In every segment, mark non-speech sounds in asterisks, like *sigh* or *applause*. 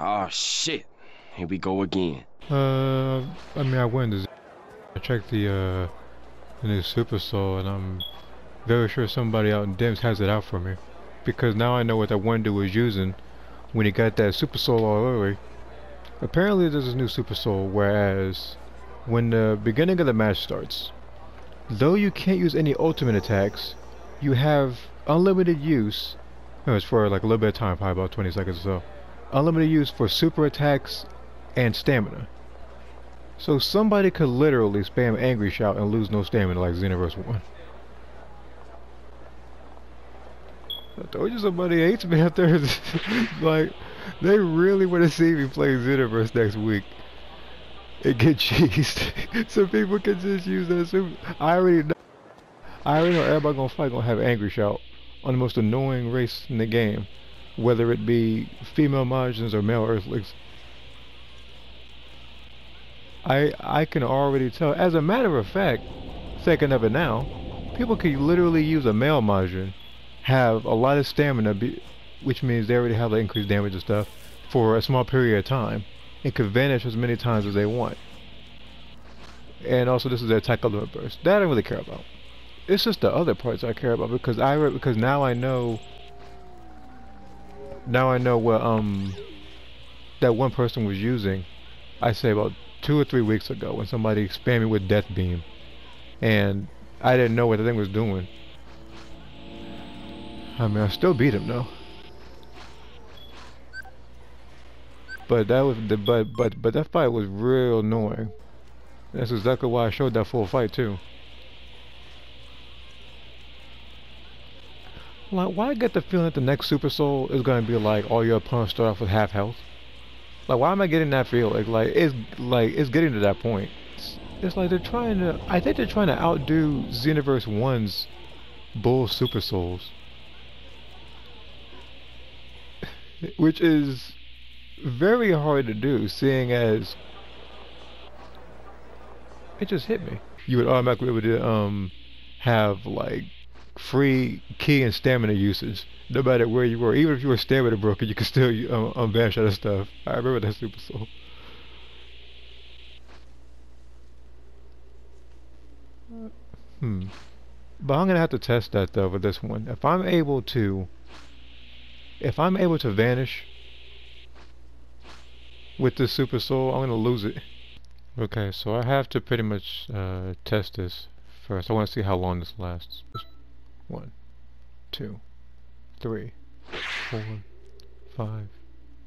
Oh shit. Here we go again. Uh, I mean, I went to. I checked the uh, the new Super Soul, and I'm very sure somebody out in Dimps has it out for me, because now I know what that one dude was using when he got that Super Soul all early. Apparently, there's a new Super Soul, whereas when the beginning of the match starts, though you can't use any ultimate attacks, you have unlimited use. No, it's for like a little bit of time, probably about 20 seconds or so. Unlimited use for super attacks and stamina. So somebody could literally spam Angry Shout and lose no stamina like Xenoverse 1. I told you somebody hates me out *laughs* there. like, they really want to see me play Xenoverse next week. And get *laughs* cheesed. so people can just use that super... I already know. I already know everybody gonna fight gonna have Angry Shout on the most annoying race in the game. Whether it be female Majins or male Earthlings. I I can already tell. As a matter of fact, second of it now, people can literally use a male Majin, have a lot of stamina, be, which means they already have like increased damage and stuff, for a small period of time, and can vanish as many times as they want. And also, this is their attack element burst. That I don't really care about. It's just the other parts I care about because I because now I know. Now I know what um that one person was using. I say about two or three weeks ago when somebody spammed me with Death Beam. And I didn't know what the thing was doing. I mean, I still beat him though. But that was the but but but that fight was real annoying. That's exactly why I showed that full fight too. Like, why I get the feeling that the next Super Soul is gonna be like all your opponents start off with half health? Like, why am I getting that feel? Like, like it's like it's getting to that point. It's, it's like they're trying to. I think they're trying to outdo Xenoverse One's Bull Super Souls, *laughs* which is very hard to do, seeing as it just hit me. You would automatically be able to um have like free ki and stamina usage no matter where you were. Even if you were stamina broken, you could still um, unbash other stuff. I remember that Super Soul. Hmm. But I'm gonna have to test that though with this one. If I'm able to, if I'm able to vanish with this Super Soul, I'm gonna lose it. Okay, so I have to pretty much uh, test this first. I want to see how long this lasts. One, two, three, four, five,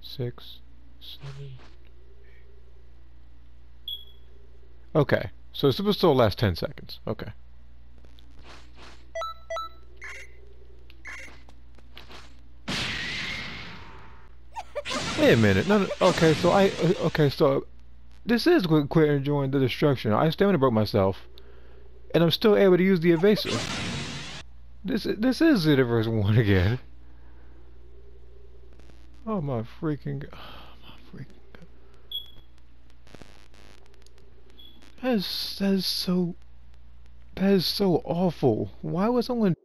six, seven, eight. Okay, so Super Soul lasts 10 seconds. Okay. Wait a minute. No. Okay, so I. Uh, okay, so this is quit enjoying the destruction. I stamina broke myself, and I'm still able to use the evasive. This this is Xenoverse One again. Oh my freaking! Oh my freaking! God. That is that is so. That is so awful. Why would someone?